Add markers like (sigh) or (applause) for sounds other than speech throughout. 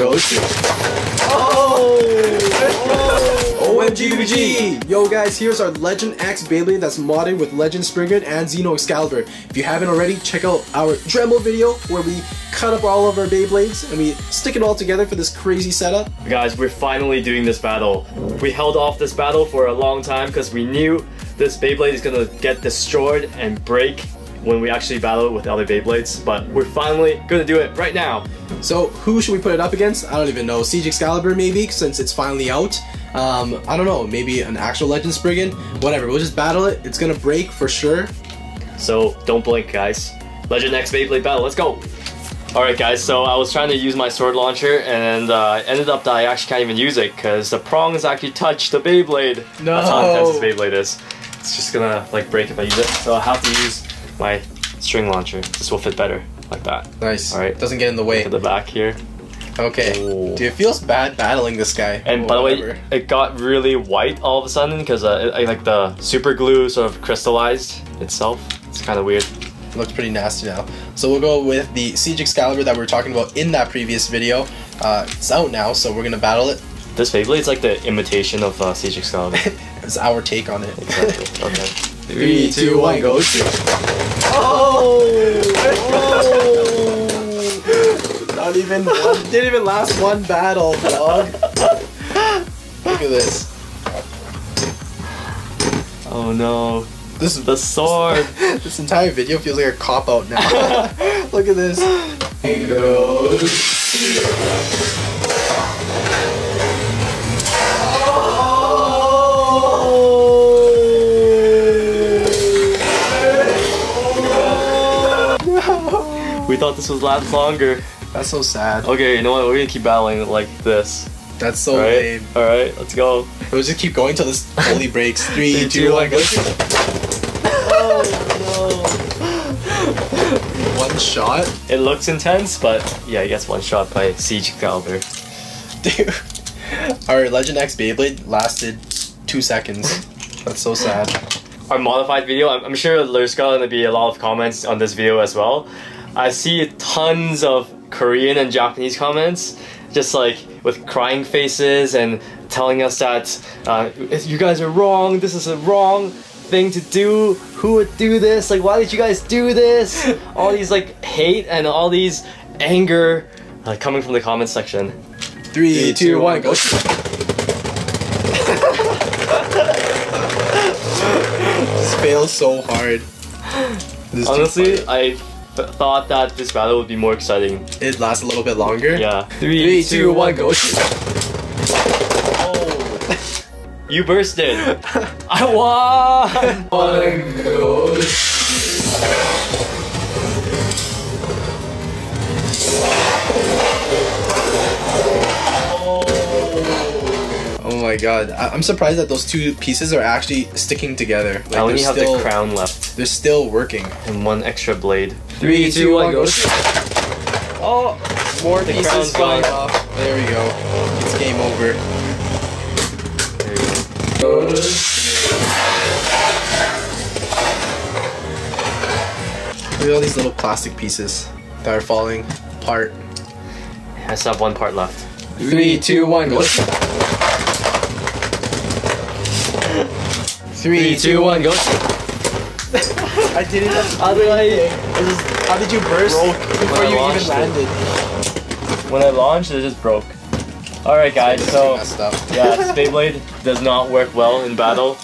Goes. Oh! oh. OMG! Yo guys, here's our Legend X Beyblade that's modded with Legend Spriggan and Xeno Xcalibur. If you haven't already, check out our Dremel video where we cut up all of our Beyblades and we stick it all together for this crazy setup. Guys, we're finally doing this battle. We held off this battle for a long time because we knew this Beyblade is gonna get destroyed and break when we actually battle with other Beyblades, but we're finally gonna do it right now. So who should we put it up against? I don't even know. Sieg Xcalibur maybe, since it's finally out. Um, I don't know, maybe an actual Legend Spriggan? Whatever, we'll just battle it. It's gonna break for sure. So don't blink, guys. Legend X Beyblade battle, let's go! Alright guys, so I was trying to use my sword launcher and uh, ended up that I actually can't even use it because the prongs actually touch the Beyblade. No. That's how intense this Beyblade is. It's just gonna like break if I use it. So I have to use my string launcher. This will fit better like that. Nice. Alright. Doesn't get in the way. At the back here. Okay. Oh. Dude, it feels bad battling this guy. And by the way, it got really white all of a sudden because uh, it- like the super glue sort of crystallized itself. It's kind of weird. looks pretty nasty now. So we'll go with the Sieg Xcalibur that we were talking about in that previous video. Uh, it's out now, so we're gonna battle it. This Beyblade's like the imitation of uh, Sieg (laughs) Xcalibur. It's our take on it. exactly. Okay. (laughs) Three, two, one, go. Oh! Not even one. Didn't even last one battle, dog. Look at this. Oh no. This is The sword. (laughs) this entire video feels like a cop out now. (laughs) Look at this. Here goes. We thought this would last longer. That's so sad. Okay, you know what? We're gonna keep battling like this. That's so lame. Alright, let's go. We'll just keep going till this fully breaks. (laughs) Three, Three, two, two, one, one, go. Oh (laughs) One shot? It looks intense, but yeah, I guess one shot by Sieg Xcalibur. (laughs) Dude. Our Legend X Beyblade lasted two seconds. That's so sad. Our modified video, I'm, I'm sure there's gonna be a lot of comments on this video as well. I see tons of Korean and Japanese comments, just like with crying faces and telling us that uh, you guys are wrong, this is a wrong thing to do, who would do this, like why did you guys do this? (laughs) All these like hate and all these anger uh, coming from the comment section. Three, two, one, go. Just fails so hard. This Honestly. I th- thought that this battle would be more exciting. it lasts a little bit longer. Yeah. Three, two, one, go. Oh. (laughs) You bursted. (laughs) I won. One go. (laughs) my god, I- I'm surprised that those two pieces are actually sticking together. Like I only have still, the crown left They're still working. and one extra blade. Three, two, one, go. (laughs) Oh, More The pieces crown's flying off. There we go. It's game over. there you go. Look at all these little plastic pieces that are falling apart. I still have one part left. Three, two, one, go. Three, two, one, go. I didn't. (laughs) How did I? How did you burst Broke before you even launched it. landed? When I launched, it just broke. All right, guys. So yeah, this (laughs) Beyblade does not work well in battle.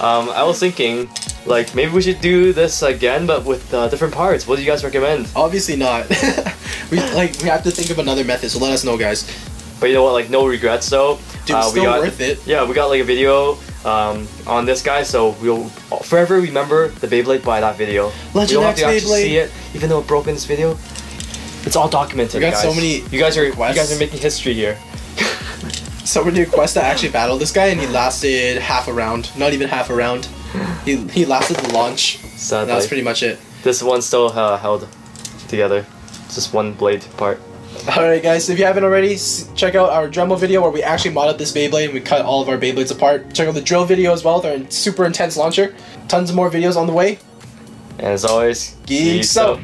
Um, I was thinking, like maybe we should do this again, but with uh, different parts. What do you guys recommend? Obviously not. (laughs) we like we have to think of another method. So let us know, guys. But you know what? Like no regrets though. Dude, Uh, we got- worth it. Yeah, we got like a video um, on this guy, so we'll forever remember the Beyblade by that video. Legend we don't have to actually Beyblade. see it, even though it broke in this video. It's all documented. We got guys. so many You guys are requests. you guys are making history here. so Someone requested to actually battle this guy, and he lasted half a round. Not even half a round. He he lasted the launch. Sadly, That was pretty much it. this one still uh, held together. It's just one blade part. Alright guys, if you haven't already, check out our Dremel video where we actually modded this Beyblade and we cut all of our Beyblades apart. Check out the drill video as well, their super intense launcher. Tons of more videos on the way. And as always, Geeks out.